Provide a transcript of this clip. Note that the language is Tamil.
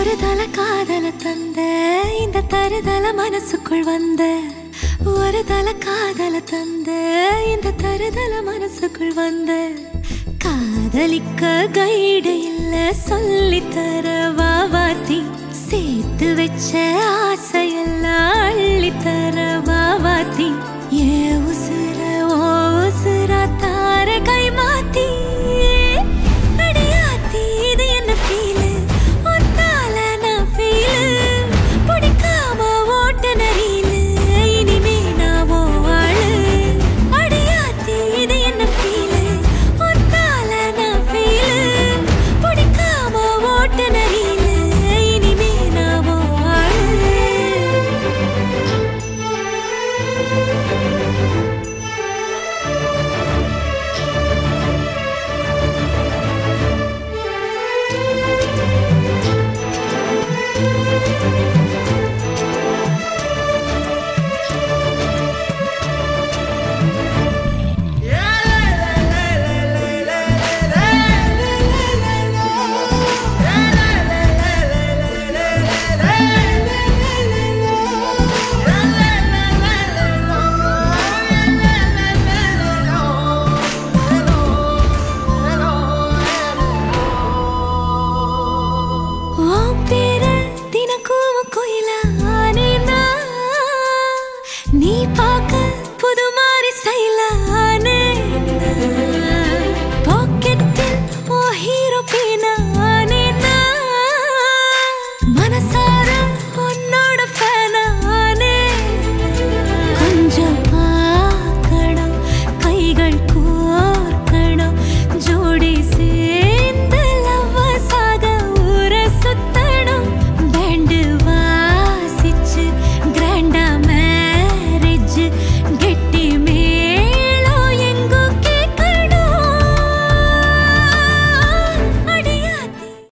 ஒரு தல காதல தந்த இந்த தருதல மனசுக்குள் வந்த. ஒரு தல காதல தந்த இந்த தருதல மனசுக்குள் வந்த. காதலிக்க கைடு இல்ல சொல்லி தர வாவாத்தி சேர்த்து வச்ச ஆசையெல்லாம் அள்ளி தர வாவாத்தி குயிலானேனா நீ பார்க்க புதுமா